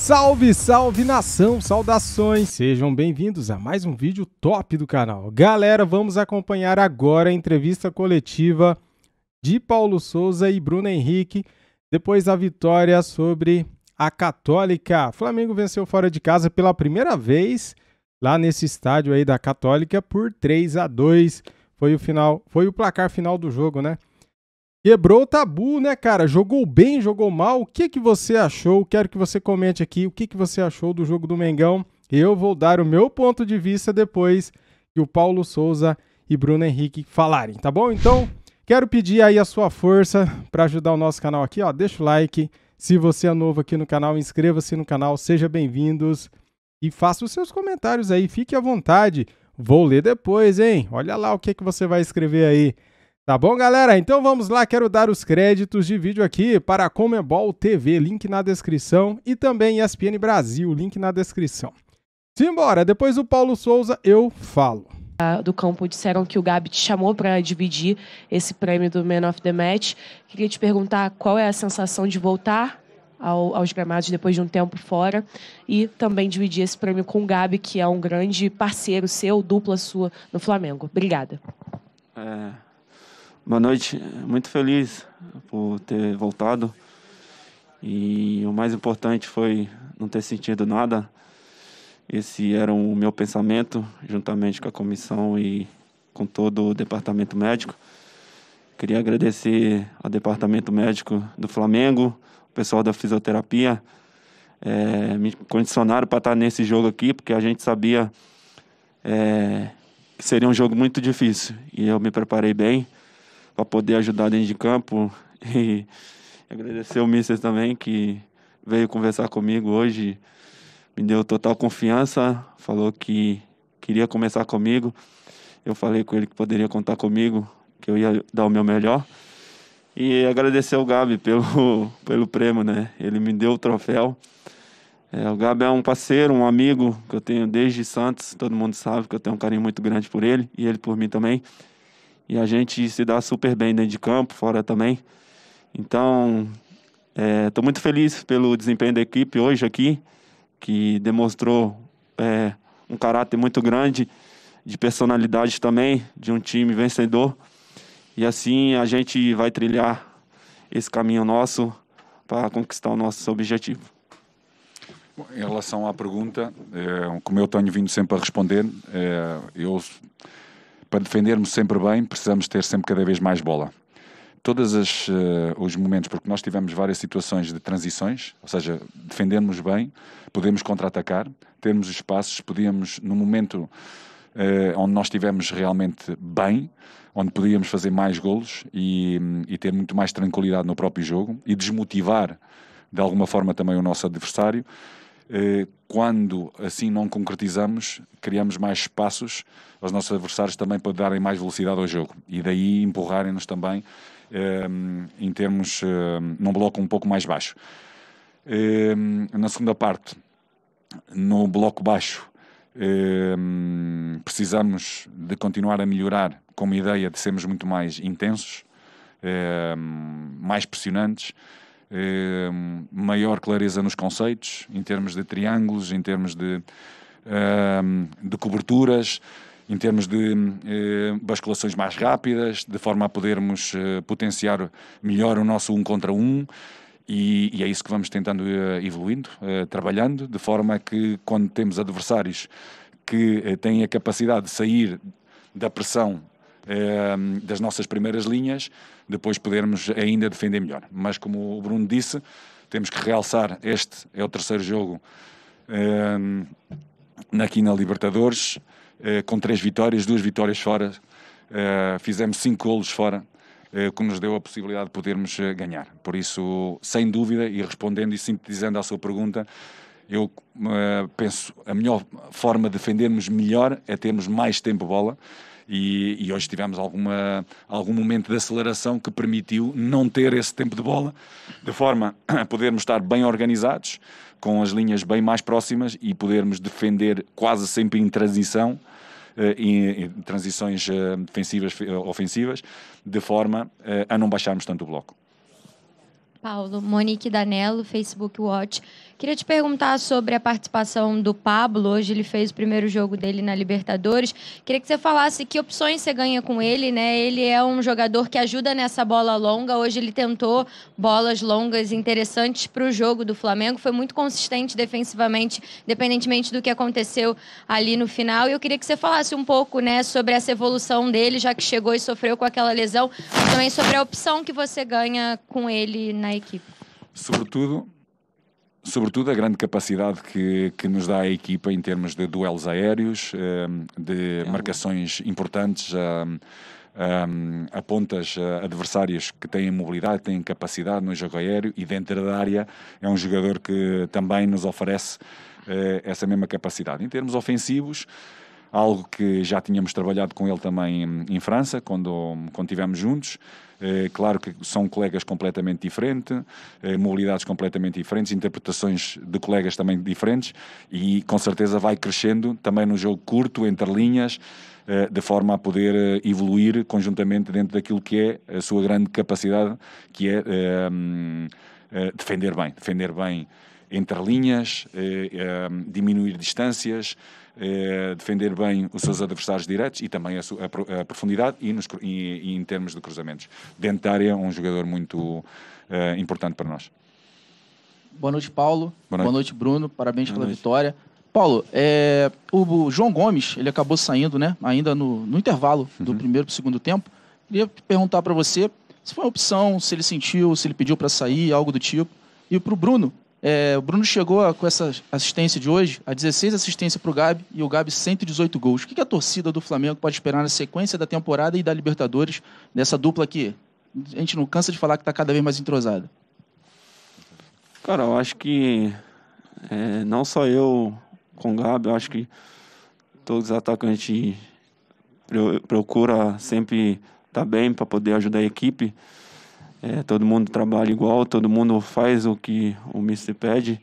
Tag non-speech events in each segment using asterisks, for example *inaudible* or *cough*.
Salve, salve nação, saudações, sejam bem-vindos a mais um vídeo top do canal. Galera, vamos acompanhar agora a entrevista coletiva de Paulo Souza e Bruno Henrique depois da vitória sobre a Católica. Flamengo venceu fora de casa pela primeira vez lá nesse estádio aí da Católica por 3 a 2. Foi o final, foi o placar final do jogo, né? Quebrou o tabu, né, cara? Jogou bem, jogou mal. O que que você achou? Quero que você comente aqui o que que você achou do jogo do Mengão. Eu vou dar o meu ponto de vista depois que o Paulo Souza e Bruno Henrique falarem, tá bom? Então, quero pedir aí a sua força para ajudar o nosso canal aqui, ó. Deixa o like. Se você é novo aqui no canal, inscreva-se no canal, seja bem-vindos e faça os seus comentários aí, fique à vontade. Vou ler depois, hein? Olha lá o que que você vai escrever aí. Tá bom, galera? Então vamos lá, quero dar os créditos de vídeo aqui para a Comebol TV, link na descrição, e também ESPN Brasil, link na descrição. Simbora, depois do Paulo Souza eu falo. Do campo disseram que o Gabi te chamou para dividir esse prêmio do Man of the Match. Queria te perguntar qual é a sensação de voltar ao, aos gramados depois de um tempo fora e também dividir esse prêmio com o Gabi, que é um grande parceiro seu, dupla sua no Flamengo. Obrigada. É Boa noite, muito feliz por ter voltado. E o mais importante foi não ter sentido nada. Esse era o meu pensamento, juntamente com a comissão e com todo o departamento médico. Queria agradecer ao departamento médico do Flamengo, o pessoal da fisioterapia, é, me condicionaram para estar nesse jogo aqui, porque a gente sabia é, que seria um jogo muito difícil. E eu me preparei bem para poder ajudar dentro de campo. *laughs* E agradecer o Mister também, que veio conversar comigo hoje, me deu total confiança, falou que queria começar comigo. Eu falei com ele que poderia contar comigo, que eu ia dar o meu melhor. E agradecer ao Gabi pelo, *laughs* pelo prêmio, né? Ele me deu o troféu. É, o Gabi é um parceiro, um amigo que eu tenho desde Santos. Todo mundo sabe que eu tenho um carinho muito grande por ele e ele por mim também e a gente se dá super bem dentro de campo, fora também. Então, estou é, muito feliz pelo desempenho da equipe hoje aqui, que demonstrou é, um caráter muito grande, de personalidade também, de um time vencedor. E assim a gente vai trilhar esse caminho nosso para conquistar o nosso objetivo. Em relação à pergunta, é, como eu tenho vindo sempre a responder, é, eu para defendermos sempre bem, precisamos ter sempre cada vez mais bola. Todos uh, os momentos, porque nós tivemos várias situações de transições, ou seja, defendermos bem, podemos contra-atacar, termos espaços, podíamos, no momento uh, onde nós estivemos realmente bem, onde podíamos fazer mais golos e, e ter muito mais tranquilidade no próprio jogo e desmotivar de alguma forma também o nosso adversário. Eh, quando assim não concretizamos, criamos mais espaços aos nossos adversários também para darem mais velocidade ao jogo e daí empurrarem-nos também eh, em termos eh, num bloco um pouco mais baixo. Na segunda parte, no bloco baixo, precisamos de continuar a melhorar com uma ideia de sermos muito mais intensos, mais pressionantes eh, maior clareza nos conceitos, em termos de triângulos, em termos de, eh, de coberturas, em termos de eh, basculações mais rápidas, de forma a podermos potenciar melhor o nosso um contra um. E, e, é isso que vamos tentando uh, evoluindo, uh, trabalhando, de forma que quando temos adversários que têm a capacidade de sair da pressão das nossas primeiras linhas, depois podermos ainda defender melhor. Mas como o Bruno disse, temos que realçar, este é o terceiro jogo ehm, aqui na Libertadores, eh, com três vitórias, duas vitórias fora, eh, fizemos cinco golos fora, eh, que nos deu a possibilidade de podermos ganhar. Por isso, sem dúvida, e respondendo e sintetizando à sua pergunta, eu penso a melhor forma de defendermos melhor é termos mais tempo bola e, e, hoje tivemos alguma, algum momento de aceleração que permitiu não ter esse tempo de bola, de forma a podermos estar bem organizados, com as linhas bem mais próximas e podermos defender quase sempre em transição, eh, em, em transições eh, defensivas, ofensivas, de forma eh, a não baixarmos tanto o bloco. Paulo, Monique Danello, Facebook Watch. Queria te perguntar sobre a participação do Pablo. Hoje ele fez o primeiro jogo dele na Libertadores. Queria que você falasse que opções você ganha com ele, né? Ele é um jogador que ajuda nessa bola longa. Hoje ele tentou bolas longas interessantes para o jogo do Flamengo. Foi muito consistente defensivamente, independentemente do que aconteceu ali no final. E eu queria que você falasse um pouco, né, sobre essa evolução dele, já que chegou e sofreu com aquela lesão, também sobre a opção que você ganha com ele na equipe. Sobretudo, sobretudo a grande capacidade que, que nos dá a equipa em termos de duelos aéreos, ehm, de marcações importantes a, a, a pontas adversárias que têm mobilidade, têm capacidade no jogo aéreo e dentro da área é um jogador que também nos oferece eh, essa mesma capacidade. Em termos ofensivos, algo que já tínhamos trabalhado com ele também em França, quando, quando estivemos juntos. É, claro que são colegas completamente diferentes, é, mobilidades completamente diferentes, interpretações de colegas também diferentes e com certeza vai crescendo também no jogo curto, entre linhas, é, de forma a poder evoluir conjuntamente dentro daquilo que é a sua grande capacidade, que é defender bem, defender bem entre linhas, diminuir distâncias, eh, defender bem os seus adversários diretos e também a, a, a profundidade e, nos, e, e, em termos de cruzamentos. Dentro da área, um jogador muito eh, importante para nós. Boa noite, Paulo. Boa noite, Boa noite Bruno. Parabéns Boa pela noite. vitória. Paulo, é, o João Gomes, ele acabou saindo, né? Ainda no, no intervalo do uhum. primeiro para o segundo tempo. Queria perguntar para você se foi uma opção, se ele sentiu, se ele pediu para sair, algo do tipo. E para o Bruno, é, o Bruno chegou com essa assistência de hoje, a 16 assistências para o Gabi e o Gabi 118 gols. O que a torcida do Flamengo pode esperar na sequência da temporada e da Libertadores, dessa dupla aqui? A gente não cansa de falar que está cada vez mais entrosada. Cara, eu acho que é, não só eu com o Gabi, eu acho que todos os atacantes procura sempre estar tá bem para poder ajudar a equipe. É, todo mundo trabalha igual, todo mundo faz o que o Mister pede.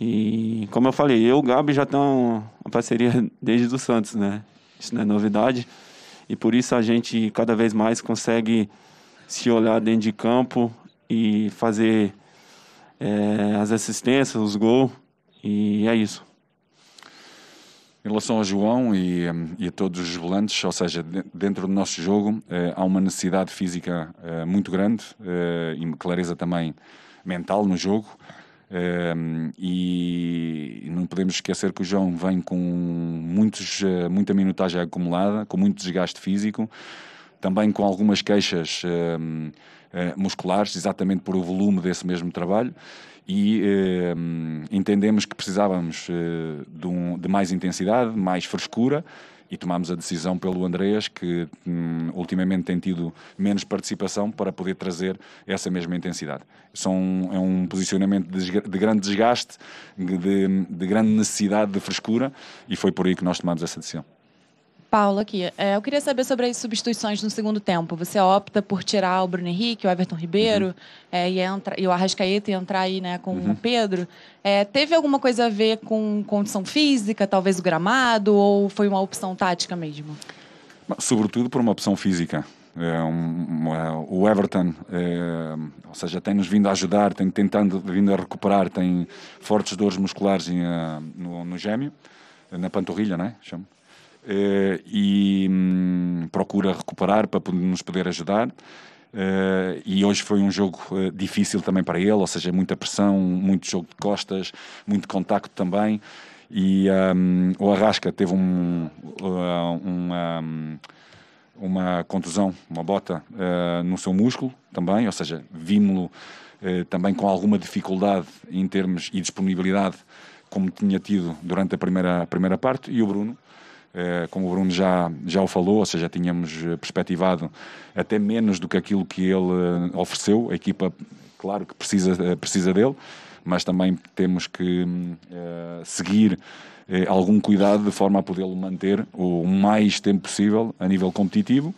E como eu falei, eu e o Gabi já estão uma parceria desde o Santos, né? Isso não é novidade. E por isso a gente cada vez mais consegue se olhar dentro de campo e fazer é, as assistências, os gols. E é isso. Em relação ao João e, e, a todos os volantes, ou seja, dentro do nosso jogo, eh, há uma necessidade física eh, muito grande eh, e clareza também mental no jogo. e não podemos esquecer que o João vem com muitos, muita minutagem acumulada, com muito desgaste físico, também com algumas queixas musculares, exatamente por o volume desse mesmo trabalho e eh, entendemos que precisávamos eh, de, um, de, mais intensidade, mais frescura e tomámos a decisão pelo Andreas, que hum, ultimamente tem tido menos participação, para poder trazer essa mesma intensidade. São, é um posicionamento de, de grande desgaste, de, de grande necessidade de frescura e foi por aí que nós tomamos essa decisão. Paulo aqui. É, eu queria saber sobre as substituições no segundo tempo. Você opta por tirar o Bruno Henrique, o Everton Ribeiro uhum. é, e, entra, e o Arrascaeta e entrar aí né, com uhum. o Pedro. É, teve alguma coisa a ver com condição física, talvez o gramado, ou foi uma opção tática mesmo? Sobretudo por uma opção física. É, um, é, o Everton, é, ou seja, tem-nos vindo a ajudar, tem tentando vindo a recuperar, tem fortes dores musculares em, uh, no, no gêmeo, na panturrilha, não é? Chamo. Uh, e um, procura recuperar para nos poder ajudar. Uh, e hoje foi um jogo uh, difícil também para ele, ou seja, muita pressão, muito jogo de costas, muito contacto também. E um, o Arrasca teve um, uma, uma contusão, uma bota no seu músculo também, ou seja, vimos-lo também com alguma dificuldade em termos e disponibilidade, como tinha tido durante a primeira, a primeira parte. E o Bruno como o Bruno já, já o falou, ou seja, tínhamos eh, perspectivado até menos do que aquilo que ele eh, ofereceu. A equipa, claro que precisa, precisa dele, mas também temos que uh, seguir algum cuidado de forma a podê-lo manter o mais tempo possível a nível competitivo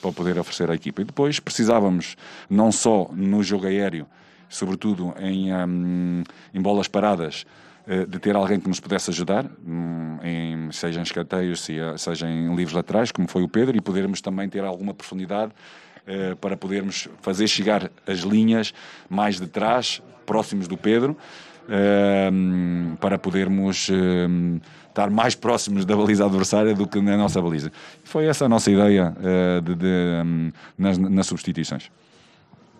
para poder oferecer à equipa. E depois precisávamos, não só no jogo aéreo, sobretudo em, um, em bolas paradas, eh, de ter alguém que nos pudesse ajudar, hum, em, seja em escanteios, seja em livros laterais, como foi o Pedro, e podermos também ter alguma profundidade eh, para podermos fazer chegar as linhas mais de trás, próximos do Pedro, eh, para podermos estar mais próximos da baliza adversária do que na nossa baliza. Foi essa a nossa ideia de, de, nas, nas substituições.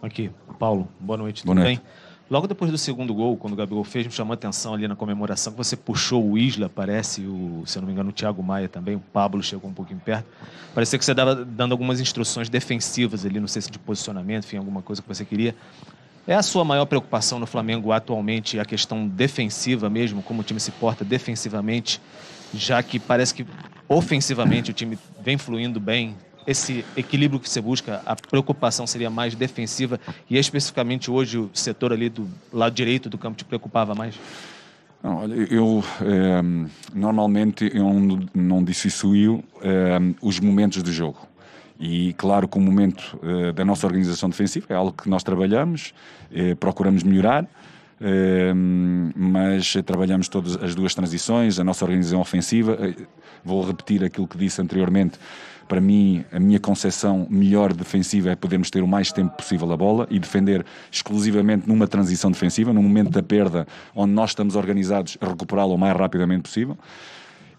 Aqui, Paulo, boa noite, boa tudo noite. bem? Logo depois do segundo gol, quando o Gabigol fez, me chamou a atenção ali na comemoração que você puxou o Isla, parece, o, se eu não me engano, o Thiago Maia também, o Pablo chegou um pouquinho perto. Parecia que você estava dando algumas instruções defensivas ali, não sei se de posicionamento, enfim, alguma coisa que você queria. É a sua maior preocupação no Flamengo atualmente a questão defensiva mesmo, como o time se porta defensivamente, já que parece que ofensivamente o time vem fluindo bem, esse equilíbrio que você busca, a preocupação seria mais defensiva e especificamente hoje o setor ali do lado direito do campo te preocupava mais? Não, eu é, normalmente eu não, não dissocio é, os momentos do jogo. E claro que o momento é, da nossa organização defensiva é algo que nós trabalhamos, procuramos melhorar, mas trabalhamos todas as duas transições, a nossa organização ofensiva. Vou repetir aquilo que disse anteriormente para mim, a minha concepção melhor defensiva é podermos ter o mais tempo possível a bola e defender exclusivamente numa transição defensiva, no momento da perda, onde nós estamos organizados a recuperá-la o mais rapidamente possível.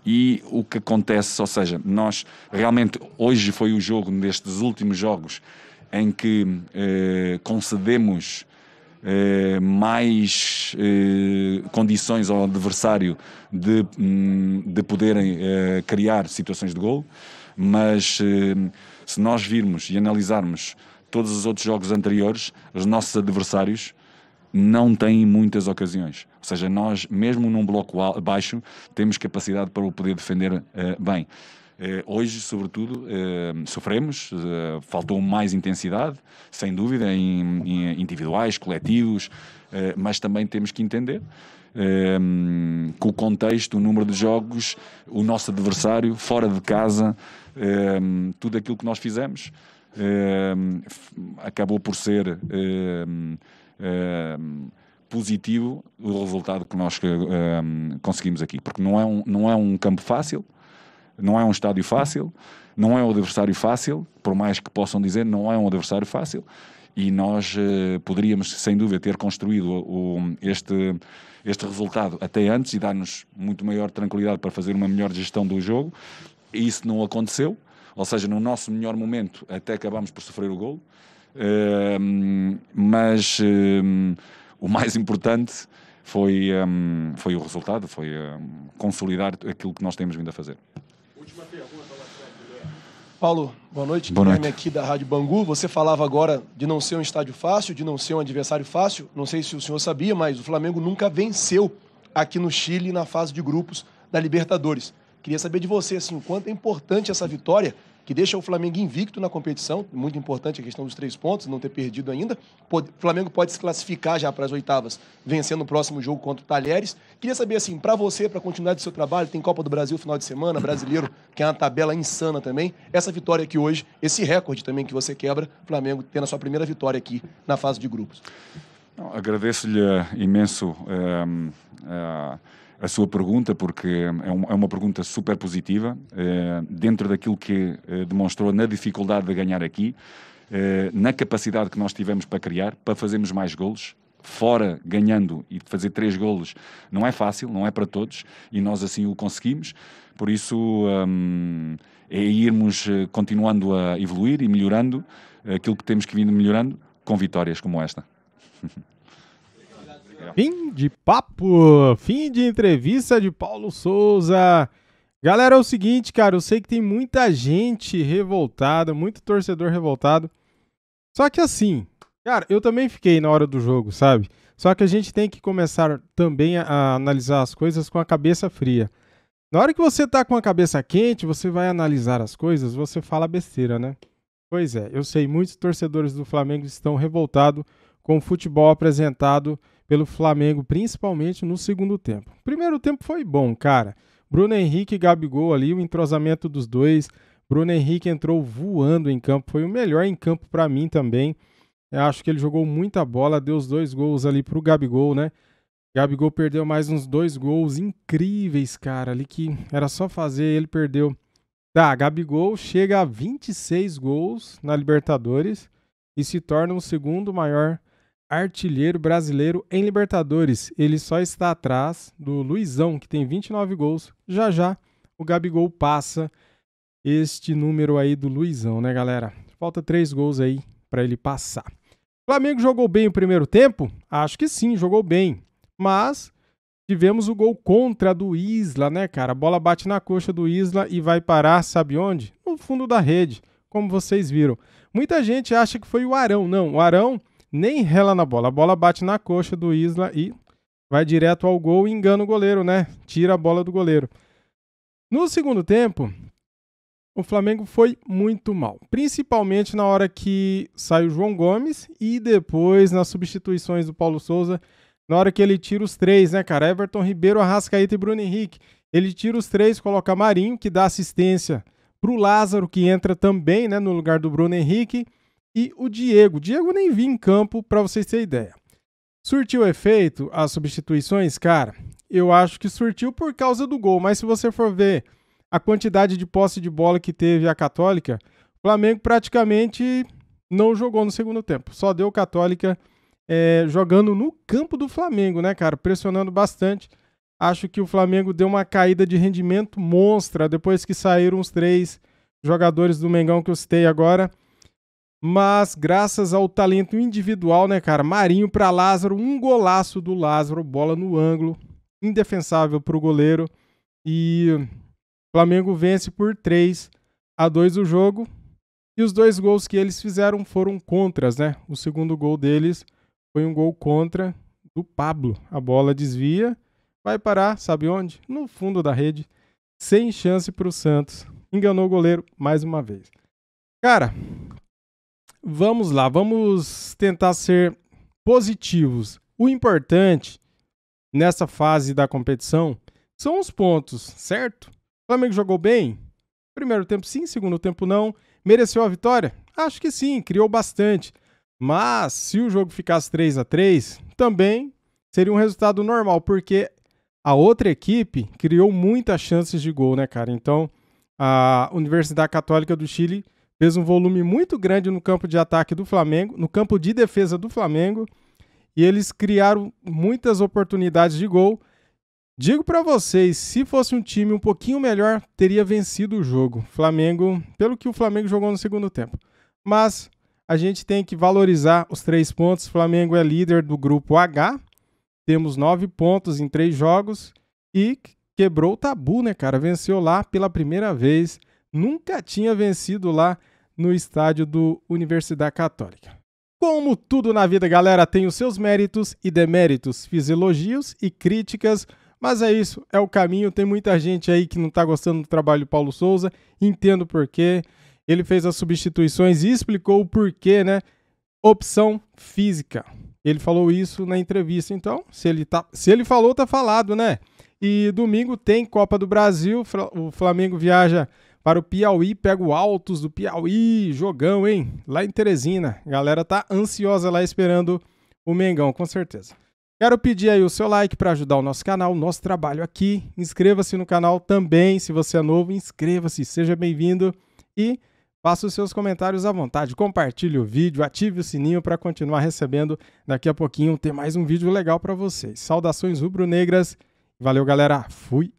E o que acontece, ou seja, nós realmente hoje foi o jogo destes últimos jogos em que eh, concedemos eh, mais eh, condições ao adversário de, hum, de poderem eh, criar situações de gol mas eh, se nós virmos e analisarmos todos os outros jogos anteriores, os nossos adversários não têm muitas ocasiões. Ou seja, nós, mesmo num bloco baixo, temos capacidade para o poder defender uh, bem. Uh, hoje, sobretudo, uh, sofremos, faltou mais intensidade, sem dúvida, em, em individuais, coletivos, mas também temos que entender um, com o contexto, o número de jogos, o nosso adversário, fora de casa, tudo aquilo que nós fizemos acabou por ser positivo o resultado que nós conseguimos aqui, porque não é, um, não é um campo fácil, não é um estádio fácil, não é um adversário fácil, por mais que possam dizer, não é um adversário fácil, e nós uh, poderíamos, sem dúvida, ter construído o, este, este resultado até antes e dar-nos muito maior tranquilidade para fazer uma melhor gestão do jogo. E isso não aconteceu, ou seja, no nosso melhor momento até acabamos por sofrer o gol. Uh, mas uh, o mais importante foi, um, foi o resultado, foi consolidar aquilo que nós temos vindo a fazer. Última pergunta. Paulo, boa noite. Boa noite. aqui da Rádio Bangu. Você falava agora de não ser um estádio fácil, de não ser um adversário fácil. Não sei se o senhor sabia, mas o Flamengo nunca venceu aqui no Chile na fase de grupos da Libertadores. Queria saber de você, assim, o quanto é importante essa vitória que deixa o Flamengo invicto na competição. Muito importante a questão dos três pontos, não ter perdido ainda. O Flamengo pode se classificar já para as oitavas, vencendo o próximo jogo contra o Talheres. Queria saber, assim, para você, para continuar do seu trabalho, tem Copa do Brasil final de semana, brasileiro, *laughs* que é uma tabela insana também. Essa vitória aqui hoje, esse recorde também que você quebra, Flamengo tendo a sua primeira vitória aqui na fase de grupos. Agradeço-lhe imenso. Um, uh a sua pergunta, porque é, é uma pergunta super positiva, eh, dentro daquilo que eh, demonstrou na dificuldade de ganhar aqui, eh, na capacidade que nós tivemos para criar, para fazermos mais golos, fora ganhando e fazer três golos não é fácil, não é para todos, e nós assim o conseguimos, por isso um, é irmos continuando a evoluir e melhorando aquilo que temos que vir melhorando com vitórias como esta. *laughs* Fim de papo, fim de entrevista de Paulo Souza. Galera, é o seguinte, cara, eu sei que tem muita gente revoltada, muito torcedor revoltado. Só que assim, cara, eu também fiquei na hora do jogo, sabe? Só que a gente tem que começar também a, a analisar as coisas com a cabeça fria. Na hora que você tá com a cabeça quente, você vai analisar as coisas, você fala besteira, né? Pois é, eu sei, muitos torcedores do Flamengo estão revoltados com o futebol apresentado pelo Flamengo, principalmente no segundo tempo. Primeiro tempo foi bom, cara. Bruno Henrique e Gabigol ali, o entrosamento dos dois. Bruno Henrique entrou voando em campo, foi o melhor em campo para mim também. Eu acho que ele jogou muita bola, deu os dois gols ali pro Gabigol, né? Gabigol perdeu mais uns dois gols incríveis, cara, ali que era só fazer, ele perdeu Tá, Gabigol chega a 26 gols na Libertadores e se torna o segundo maior artilheiro brasileiro em Libertadores. Ele só está atrás do Luizão, que tem 29 gols. Já já o Gabigol passa este número aí do Luizão, né, galera? Falta três gols aí para ele passar. O Flamengo jogou bem o primeiro tempo? Acho que sim, jogou bem. Mas Tivemos o gol contra do Isla, né, cara? A bola bate na coxa do Isla e vai parar, sabe onde? No fundo da rede, como vocês viram. Muita gente acha que foi o Arão. Não, o Arão nem rela na bola. A bola bate na coxa do Isla e vai direto ao gol e engana o goleiro, né? Tira a bola do goleiro. No segundo tempo, o Flamengo foi muito mal, principalmente na hora que sai o João Gomes e depois nas substituições do Paulo Souza na hora que ele tira os três, né, cara? Everton Ribeiro, Arrascaeta e Bruno Henrique. Ele tira os três, coloca Marinho, que dá assistência pro Lázaro, que entra também, né, no lugar do Bruno Henrique, e o Diego. Diego nem vi em campo, para vocês terem ideia. Surtiu efeito as substituições? Cara, eu acho que surtiu por causa do gol, mas se você for ver a quantidade de posse de bola que teve a Católica, o Flamengo praticamente não jogou no segundo tempo. Só deu Católica é, jogando no campo do Flamengo, né, cara? Pressionando bastante. Acho que o Flamengo deu uma caída de rendimento monstra depois que saíram os três jogadores do Mengão que eu citei agora. Mas graças ao talento individual, né, cara? Marinho para Lázaro, um golaço do Lázaro, bola no ângulo, indefensável para o goleiro. E Flamengo vence por 3 a 2 o jogo. E os dois gols que eles fizeram foram contras, né? O segundo gol deles foi um gol contra do Pablo. A bola desvia, vai parar, sabe onde? No fundo da rede, sem chance para o Santos. Enganou o goleiro mais uma vez. Cara, vamos lá, vamos tentar ser positivos. O importante nessa fase da competição são os pontos, certo? O Flamengo jogou bem? Primeiro tempo sim, segundo tempo não. Mereceu a vitória? Acho que sim, criou bastante. Mas se o jogo ficasse 3 a 3 também seria um resultado normal, porque a outra equipe criou muitas chances de gol, né, cara? Então, a Universidade Católica do Chile fez um volume muito grande no campo de ataque do Flamengo, no campo de defesa do Flamengo, e eles criaram muitas oportunidades de gol. Digo para vocês, se fosse um time um pouquinho melhor, teria vencido o jogo. Flamengo, pelo que o Flamengo jogou no segundo tempo. Mas a gente tem que valorizar os três pontos. Flamengo é líder do grupo H. Temos nove pontos em três jogos e quebrou o tabu, né, cara? Venceu lá pela primeira vez. Nunca tinha vencido lá no estádio do Universidade Católica. Como tudo na vida, galera, tem os seus méritos e deméritos. Fiz elogios e críticas, mas é isso, é o caminho. Tem muita gente aí que não tá gostando do trabalho do Paulo Souza, entendo por quê. Ele fez as substituições e explicou o porquê, né? Opção física. Ele falou isso na entrevista, então, se ele, tá, se ele falou, tá falado, né? E domingo tem Copa do Brasil, o Flamengo viaja para o Piauí, pega o Altos do Piauí, jogão, hein? Lá em Teresina. Galera tá ansiosa lá esperando o Mengão, com certeza. Quero pedir aí o seu like para ajudar o nosso canal, o nosso trabalho aqui. Inscreva-se no canal também, se você é novo, inscreva-se, seja bem-vindo e Faça os seus comentários à vontade, compartilhe o vídeo, ative o sininho para continuar recebendo daqui a pouquinho ter mais um vídeo legal para vocês. Saudações rubro-negras. Valeu, galera. Fui.